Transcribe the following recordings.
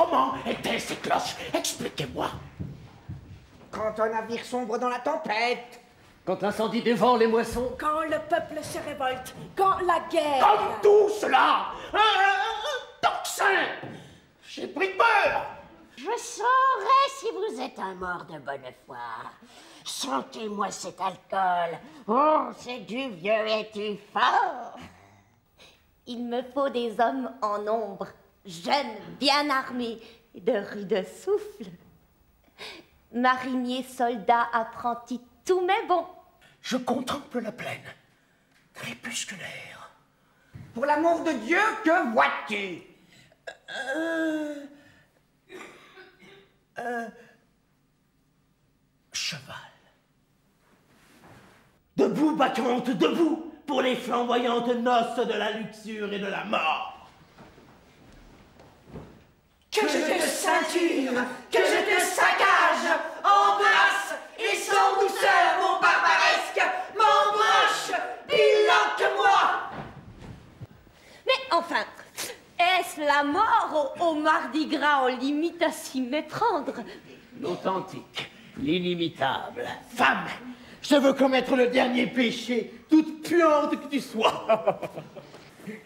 Comment étaient ces cloches Expliquez-moi. Quand un navire sombre dans la tempête. Quand l'incendie dévore les moissons. Quand le peuple se révolte. Quand la guerre. Quand tout cela Un, un tocsin J'ai pris peur Je saurais si vous êtes un mort de bonne foi. Sentez-moi cet alcool. Oh, c'est du vieux et du fort. Il me faut des hommes en nombre, jeunes, bien armés, de rudes souffles. Mariniers, soldats, apprentis, tout m'est bon. Je contemple la plaine, crépusculaire. Pour l'amour de Dieu, que vois-tu? Euh... Euh... Cheval. Debout, battante, debout, pour les flamboyantes noces de la luxure et de la mort. Que je que je te saccage, embrasse et sans douceur mon barbaresque, m'embroche, pilote-moi Mais enfin, est-ce la mort au, au Mardi Gras On limite à s'y méprendre? L'authentique, l'inimitable. Femme, je veux commettre le dernier péché, toute puante que tu sois.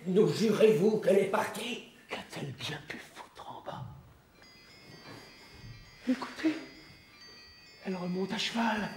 Nous jurez-vous qu'elle est partie? Qu'a-t-elle bien pu en Écoutez, elle remonte à cheval.